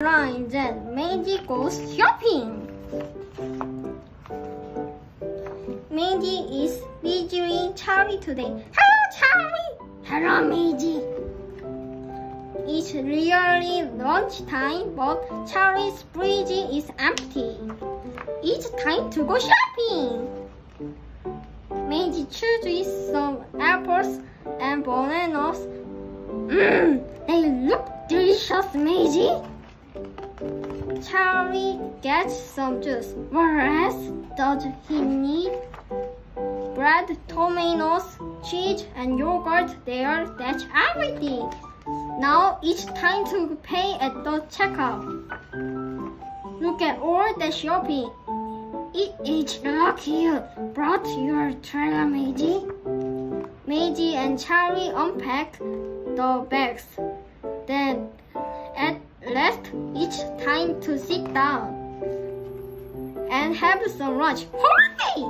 line then Maisy goes shopping. Maisy is visiting Charlie today. Hello Charlie! Hello Maisy! It's really lunchtime, but Charlie's fridge is empty. It's time to go shopping. Maisy chooses some apples and bananas. Mmm, they look delicious, Maisy. Charlie gets some juice. What else does he need? Bread, tomatoes, cheese, and yogurt there. That's everything. Now it's time to pay at the checkout. Look at all the shopping. It is lucky you brought your trailer, Maisy. Maisy and Charlie unpack the bags. Then last it's time to sit down and have some lunch. Hooray!